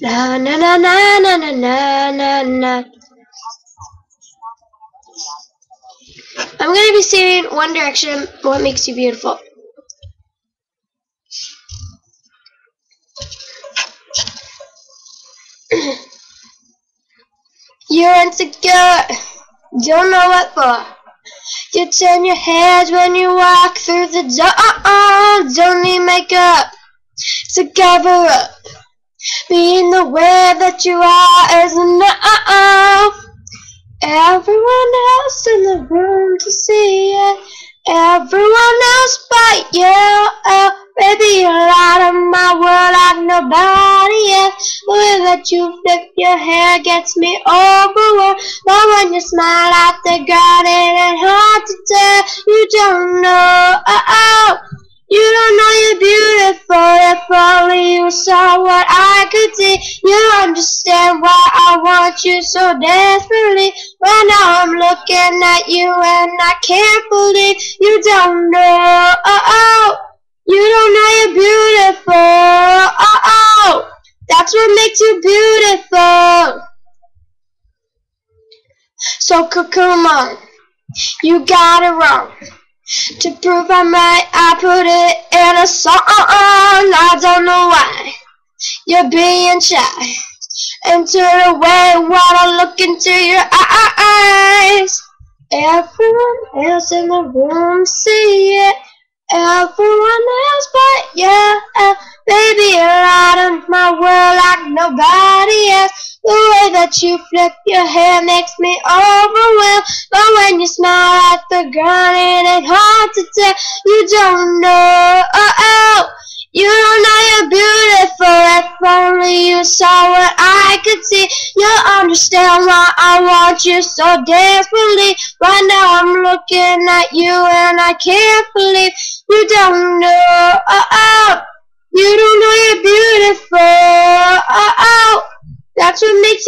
Na na na na na na na na. I'm gonna be singing One Direction. What makes you beautiful? You're insecure. Don't know what for. You turn your head when you walk through the door. Don't need makeup to cover up. Being the way that you are is enough. Everyone else in the room to see it. Everyone else but you. Oh, baby, you're out of my world like nobody else. The way that you flip your hair gets me overwhelmed. But when you smile at the garden and hard to tell, you don't know. Oh, oh. You don't know you're beautiful if only you saw what I could see. You understand why I want you so desperately. Right now I'm looking at you and I can't believe you don't know. Oh, oh. You don't know you're beautiful. Oh, oh. That's what makes you beautiful. So on, you got it wrong. To prove I'm right, I put it in a song. I don't know why you're being shy and turn away while I look into your eyes. Everyone else in the room see it. That you flip your hair makes me overwhelmed. But when you smile at the ground, it ain't hard to tell. You don't know. Oh, oh. You don't know you're beautiful. If only you saw what I could see, you'll understand why I want you so desperately. Right now I'm looking at you and I can't believe you don't know. Oh, oh. You don't know you're beautiful. Oh, oh. That's what makes you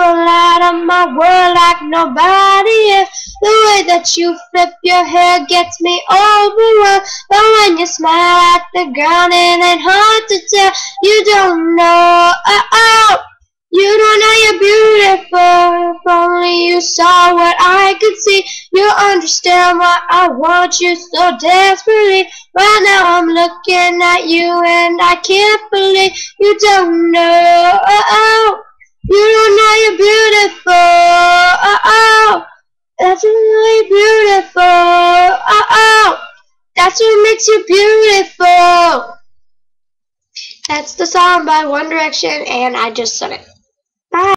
light up my world like nobody else. The way that you flip your hair gets me overwhelmed. But when you smile at the ground, it ain't hard to tell. You don't know. Oh, oh. You don't know you're beautiful. If only you saw what I could see, you'll understand why I want you so desperately. Right now I'm looking at you and I can't believe you don't know. Oh, oh. You don't know you're beautiful. Oh, oh. That's really beautiful. Oh, oh. That's what makes you beautiful. That's the song by One Direction, and I just sung it. Bye.